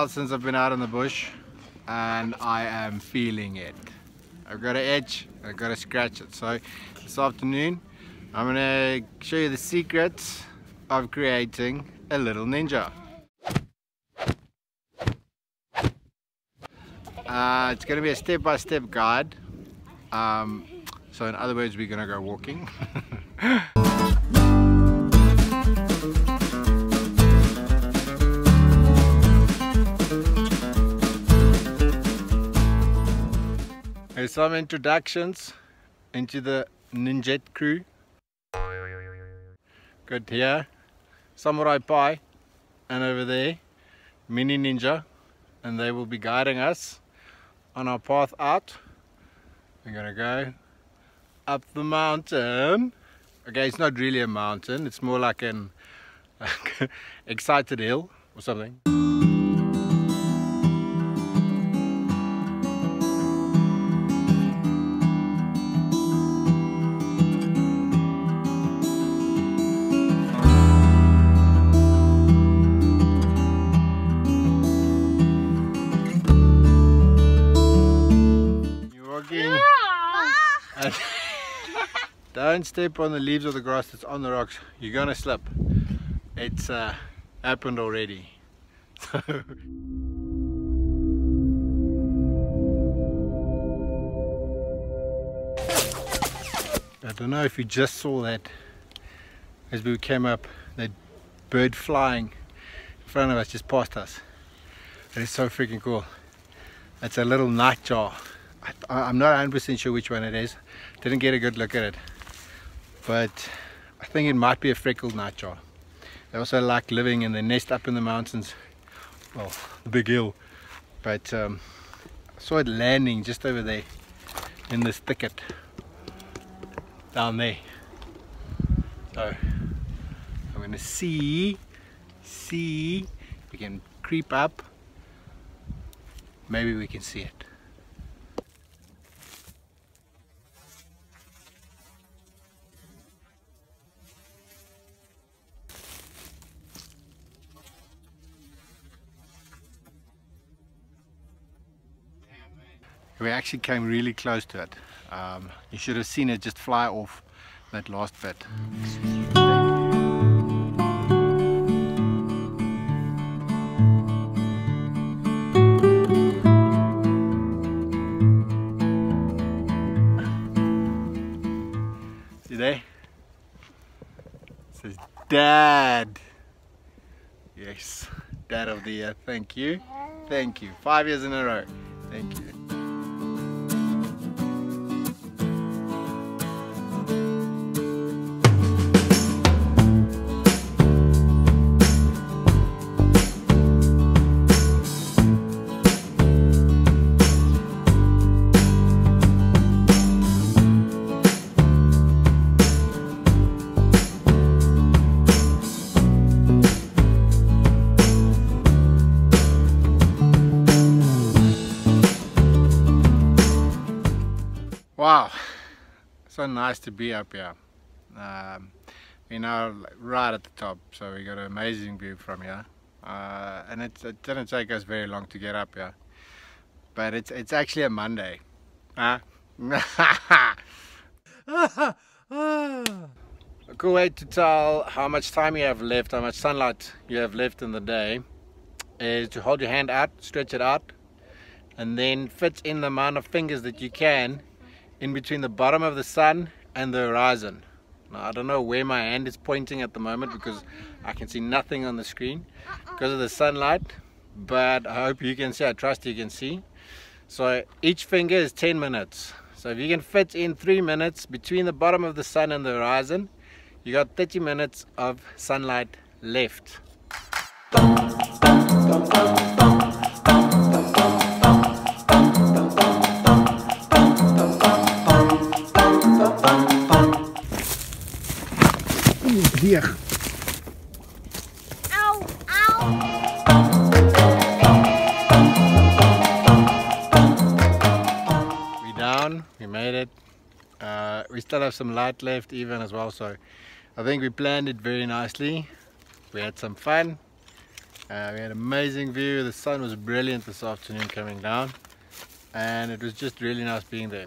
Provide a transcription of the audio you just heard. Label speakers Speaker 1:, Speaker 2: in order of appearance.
Speaker 1: while since I've been out in the bush and I am feeling it. I've got an itch, I've got to scratch it. So this afternoon I'm going to show you the secrets of creating a little ninja. Uh, it's going to be a step-by-step -step guide. Um, so in other words, we're going to go walking. some introductions into the Ninjet crew. Good here, Samurai Pai, and over there, Mini Ninja, and they will be guiding us on our path out. We're gonna go up the mountain. Okay, it's not really a mountain, it's more like an excited hill or something. Don't step on the leaves of the grass that's on the rocks. You're gonna slip. It's uh, happened already. I don't know if you just saw that as we came up, that bird flying in front of us just passed us. It is so freaking cool. It's a little nightjar. I, am not 100% sure which one it is. Didn't get a good look at it but I think it might be a freckled nightjar. They also like living in the nest up in the mountains, well, the big hill. But um, I saw it landing just over there in this thicket down there. So I'm gonna see, see, if we can creep up, maybe we can see it. We actually came really close to it. Um, you should have seen it just fly off that last bit. See there? It says dad. Yes, dad of the year. Thank you. Thank you. Five years in a row. Thank you. Wow, so nice to be up here. Um, you know, right at the top, so we got an amazing view from here. Uh, and it, it, didn't take us very long to get up here. But it's it's actually a Monday. Huh? a cool way to tell how much time you have left, how much sunlight you have left in the day, is to hold your hand out, stretch it out, and then fit in the amount of fingers that you can in between the bottom of the sun and the horizon. Now, I don't know where my hand is pointing at the moment because I can see nothing on the screen because of the sunlight but I hope you can see, I trust you can see. So each finger is 10 minutes. So if you can fit in 3 minutes between the bottom of the sun and the horizon, you got 30 minutes of sunlight left. We still have some light left even as well, so I think we planned it very nicely. We had some fun Uh, we had amazing view. The sun was brilliant this afternoon coming down and it was just really nice being there.